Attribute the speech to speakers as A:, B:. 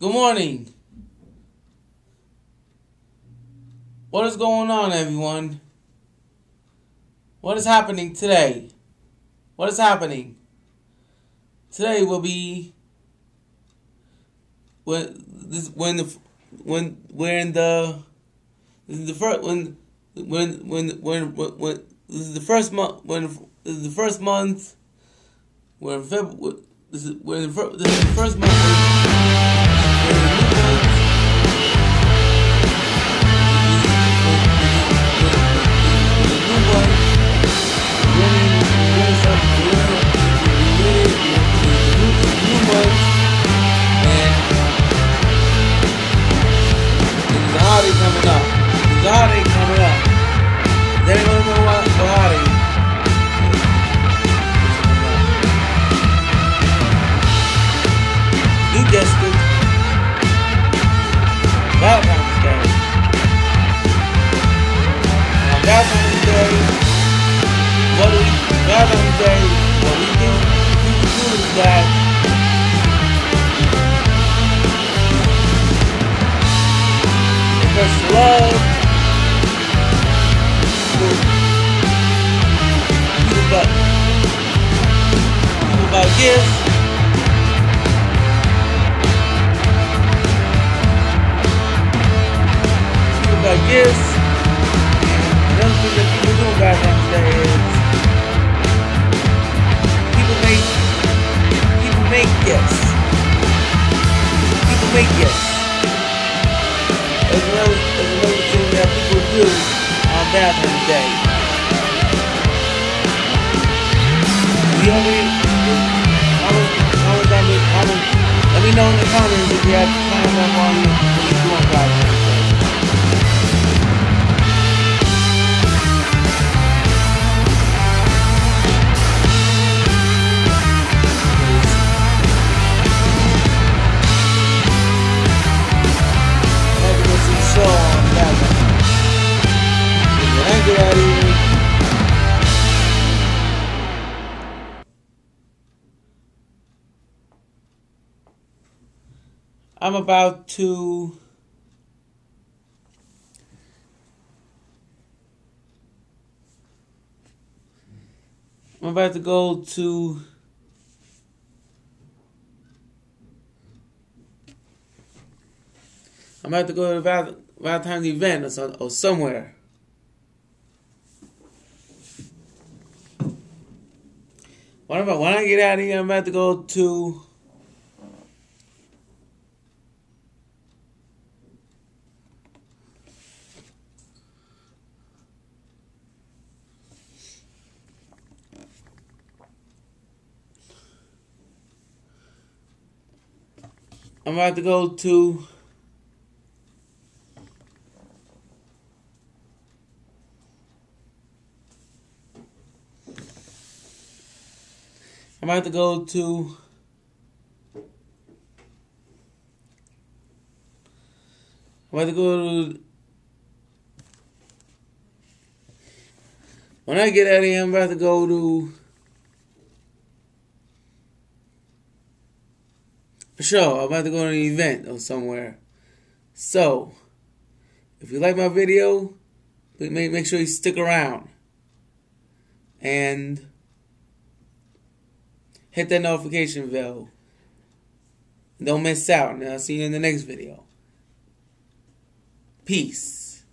A: Good morning. What is going on, everyone? What is happening today? What is happening? Today will be when this when the when when the this is the first when when when when when, this is the first month when this is the first month when February this is when this is the first month Valentine's Day, what we do, we do is that express love. About, people about gifts. People about gifts. Gifts. There's another, there's another thing that people do on Valentine's Day. Let me know in the comments I'm about to I'm about to go to I'm about to go to Val- Valentine's event or, some, or somewhere. When, about, when I get out of here, I'm about to go to I'm about to go to I'm about to go to I'm about to go to when I get out of here I'm about to go to a sure, I'm about to go to an event or somewhere. So if you like my video, make, make sure you stick around. And hit that notification bell. Don't miss out. And I'll see you in the next video. Peace.